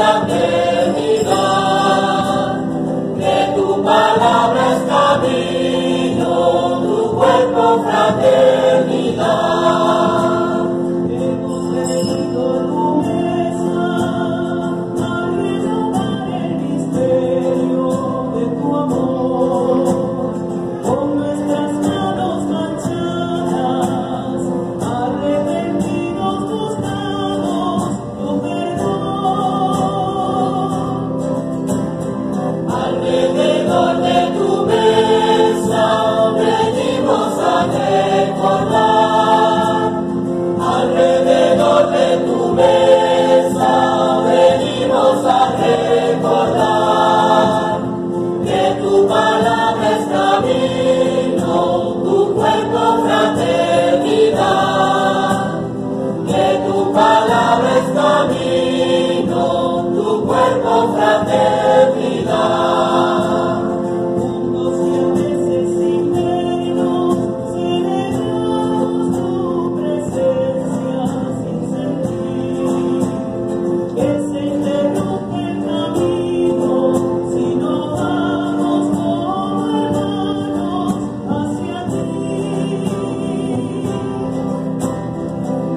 down there. Tu cuerpo fraterno. Que tu palabra es camino. Tu cuerpo fraterno.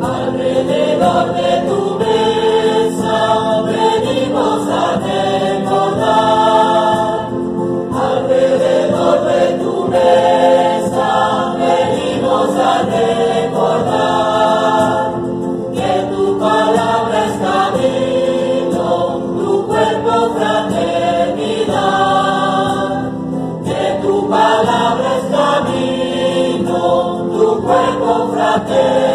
Alrededor de tu mesa venimos a recordar. Alrededor de tu mesa venimos a recordar. Que tu palabra es camino, tu cuerpo fraternidad. Que tu palabra es camino, tu cuerpo fraternidad.